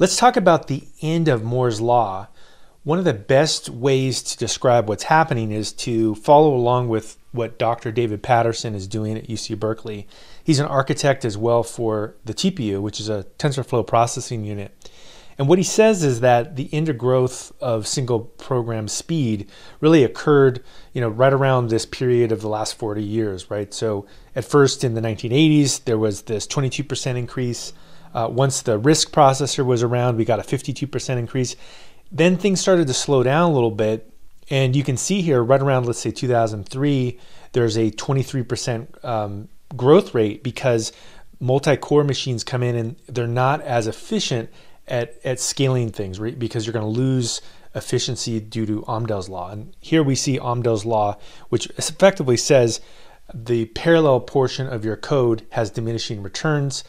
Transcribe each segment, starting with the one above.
Let's talk about the end of Moore's Law. One of the best ways to describe what's happening is to follow along with what Dr. David Patterson is doing at UC Berkeley. He's an architect as well for the TPU, which is a TensorFlow processing unit. And what he says is that the intergrowth of single program speed really occurred, you know, right around this period of the last 40 years, right? So at first in the 1980s, there was this 22% increase. Uh, once the RISC processor was around, we got a 52% increase. Then things started to slow down a little bit. And you can see here, right around, let's say 2003, there's a 23% um, growth rate because multi core machines come in and they're not as efficient at, at scaling things, right? Because you're going to lose efficiency due to Amdahl's law. And here we see Amdahl's law, which effectively says the parallel portion of your code has diminishing returns.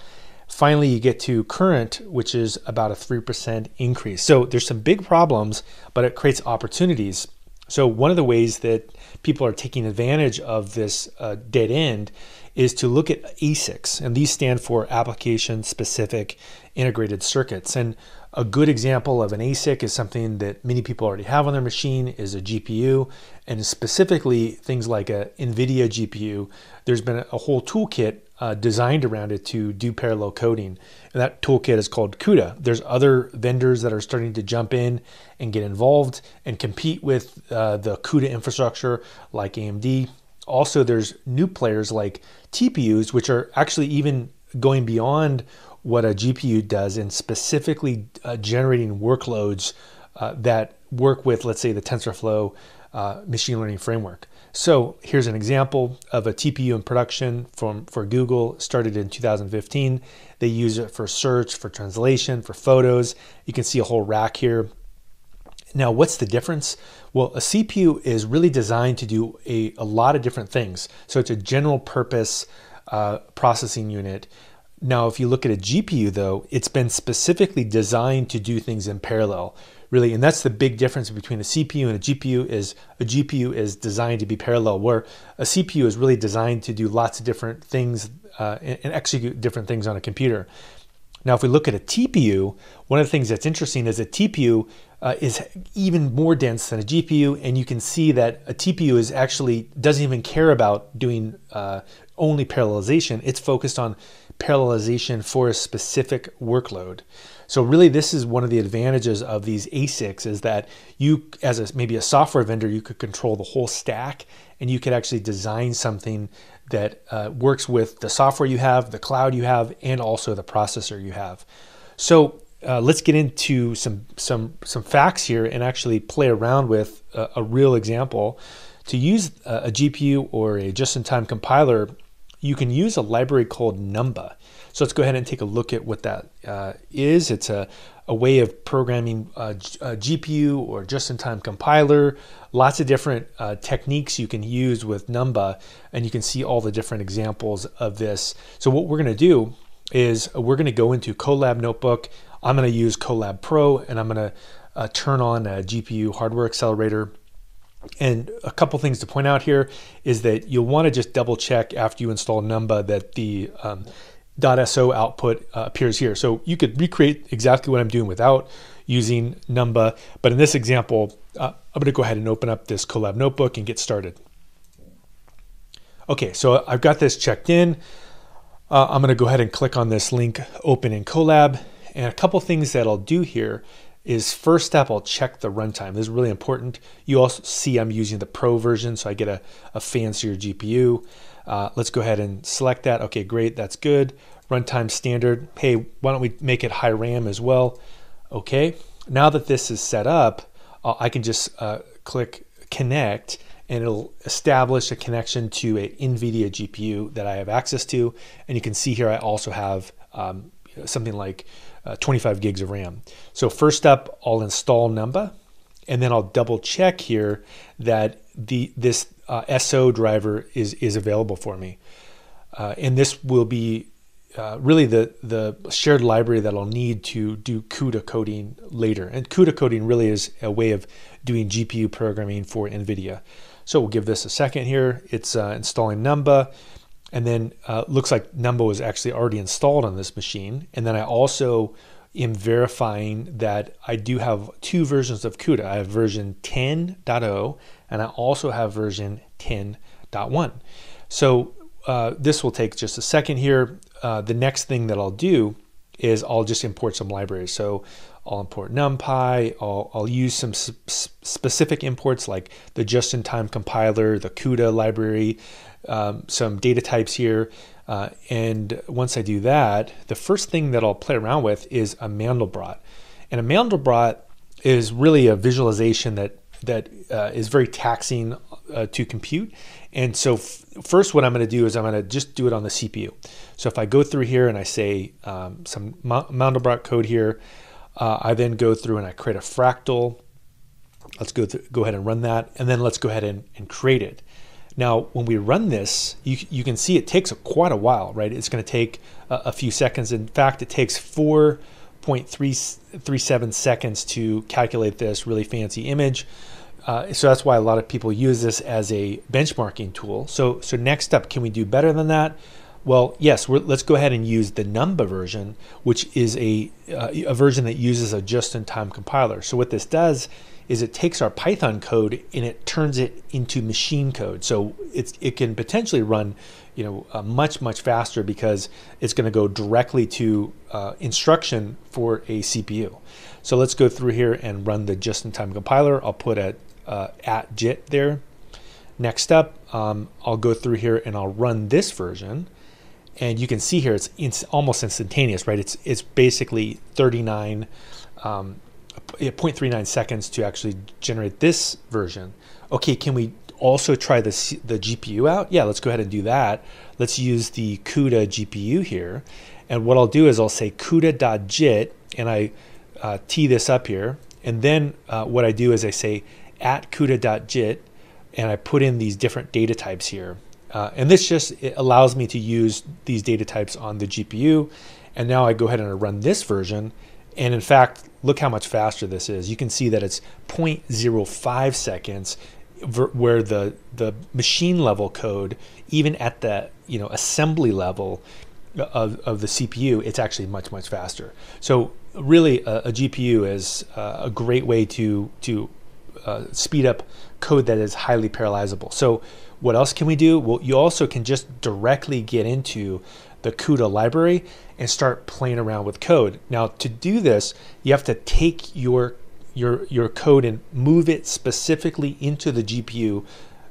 Finally, you get to current, which is about a 3% increase. So there's some big problems, but it creates opportunities. So one of the ways that people are taking advantage of this uh, dead end is to look at ASICs, and these stand for application specific integrated circuits. And a good example of an ASIC is something that many people already have on their machine is a GPU, and specifically things like a NVIDIA GPU. There's been a whole toolkit uh, designed around it to do parallel coding. And that toolkit is called CUDA. There's other vendors that are starting to jump in and get involved and compete with uh, the CUDA infrastructure like AMD. Also, there's new players like TPUs, which are actually even going beyond what a GPU does and specifically uh, generating workloads uh, that work with, let's say, the TensorFlow uh, machine learning framework. So here's an example of a TPU in production from for Google. Started in 2015. They use it for search, for translation, for photos. You can see a whole rack here. Now, what's the difference? Well, a CPU is really designed to do a, a lot of different things. So it's a general purpose uh, processing unit. Now, if you look at a GPU, though, it's been specifically designed to do things in parallel really and that's the big difference between a cpu and a gpu is a gpu is designed to be parallel where a cpu is really designed to do lots of different things uh, and, execute different things on a computer. Now if we look at a tpu one of the things that's interesting is a tpu uh, is even more dense than a gpu and you can see that a tpu is actually doesn't even care about doing uh, only parallelization. It's focused on parallelization for a specific workload so really, this is one of the advantages of these ASICs is that you, as a, maybe a software vendor, you could control the whole stack, and you could actually design something that uh, works with the software you have, the cloud you have, and also the processor you have. So uh, let's get into some some some facts here and actually play around with a, a real example. To use a, a GPU or a just-in-time compiler, you can use a library called Numba. So let's go ahead and take a look at what that uh, is. It's a, a way of programming a, a GPU or just-in-time compiler. Lots of different uh, techniques you can use with Numba, and you can see all the different examples of this. So what we're going to do is we're going to go into Colab Notebook. I'm going to use Colab Pro, and I'm going to uh, turn on a GPU hardware accelerator. And a couple things to point out here is that you'll want to just double check after you install Numba that the um, .so output uh, appears here. So you could recreate exactly what I'm doing without using Numba. But in this example, uh, I'm going to go ahead and open up this Colab notebook and get started. Okay, so I've got this checked in. Uh, I'm going to go ahead and click on this link, open in Colab. And a couple things that I'll do here is first step, I'll check the runtime. This is really important. You also see I'm using the Pro version, so I get a, a fancier GPU. Uh, let's go ahead and select that. Okay, great, that's good. Runtime standard. Hey, why don't we make it high RAM as well? Okay, now that this is set up, uh, I can just uh, click connect and it'll establish a connection to a NVIDIA GPU that I have access to. And you can see here I also have um, something like uh, 25 gigs of RAM. So first up, I'll install Numba, and then I'll double check here that the this uh, SO driver is is available for me, uh, and this will be uh, really the the shared library that I'll need to do CUDA coding later. And CUDA coding really is a way of doing GPU programming for NVIDIA. So we'll give this a second here. It's uh, installing Numba, and then uh, looks like Numba is actually already installed on this machine. And then I also am verifying that I do have two versions of CUDA. I have version 10.0 and I also have version 10.1. So uh, this will take just a second here. Uh, the next thing that I'll do is I'll just import some libraries. So I'll import NumPy. I'll, I'll use some specific imports like the just-in-time compiler, the CUDA library, um, some data types here. Uh, and once I do that, the first thing that I'll play around with is a Mandelbrot. And a Mandelbrot is really a visualization that that uh, is very taxing uh, to compute. And so first what I'm going to do is I'm going to just do it on the CPU. So if I go through here and I say um, some Mandelbrot code here, uh, I then go through and I create a fractal. Let's go, go ahead and run that. And then let's go ahead and, and create it. Now, when we run this, you, you can see it takes a, quite a while, right? It's going to take a, a few seconds. In fact, it takes 4.37 seconds to calculate this really fancy image. Uh, so that's why a lot of people use this as a benchmarking tool. So, so next up, can we do better than that? Well, yes, let's go ahead and use the Numba version, which is a, uh, a version that uses a just-in-time compiler. So what this does is it takes our Python code and it turns it into machine code. So it's, it can potentially run you know, uh, much, much faster because it's going to go directly to uh, instruction for a CPU. So let's go through here and run the just-in-time compiler. I'll put a uh, at JIT there. Next up, um, I'll go through here and I'll run this version. And you can see here it's, it's almost instantaneous, right? It's, it's basically 39, um, 0.39 seconds to actually generate this version. Okay, can we also try the, the GPU out? Yeah, let's go ahead and do that. Let's use the CUDA GPU here. And what I'll do is I'll say CUDA.JIT and I uh, tee this up here. And then uh, what I do is I say at CUDA.JIT and I put in these different data types here. Uh, and this just allows me to use these data types on the GPU. And now I go ahead and I run this version. And in fact, look how much faster this is. You can see that it's 0.05 seconds where the, the machine level code, even at the you know assembly level of, of the CPU, it's actually much, much faster. So really a, a GPU is uh, a great way to, to uh, speed up code that is highly parallelizable. So what else can we do? Well, you also can just directly get into the CUDA library and start playing around with code. Now to do this, you have to take your your your code and move it specifically into the GPU,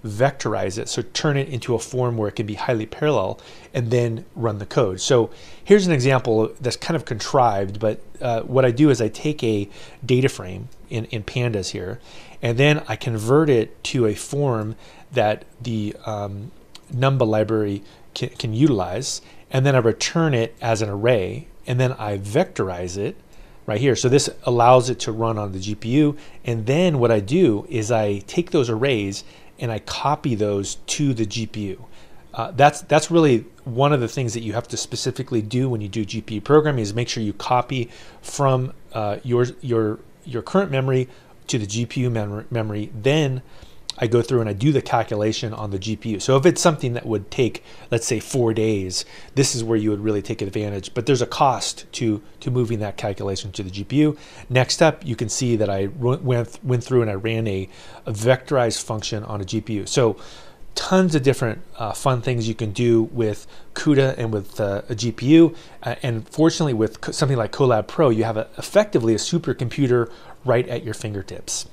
vectorize it, so turn it into a form where it can be highly parallel, and then run the code. So here's an example that's kind of contrived, but uh, what I do is I take a data frame in, in pandas here, and then I convert it to a form that the um, Numba library can, can utilize, and then I return it as an array, and then I vectorize it right here. So this allows it to run on the GPU, and then what I do is I take those arrays and I copy those to the GPU. Uh, that's that's really one of the things that you have to specifically do when you do GPU programming is make sure you copy from uh, your your your current memory to the GPU mem memory. Then I go through and I do the calculation on the GPU. So if it's something that would take, let's say, four days, this is where you would really take advantage. But there's a cost to to moving that calculation to the GPU. Next up, you can see that I went went through and I ran a, a vectorized function on a GPU. So tons of different uh, fun things you can do with CUDA and with uh, a GPU. Uh, and fortunately, with something like Colab Pro, you have a, effectively a supercomputer right at your fingertips.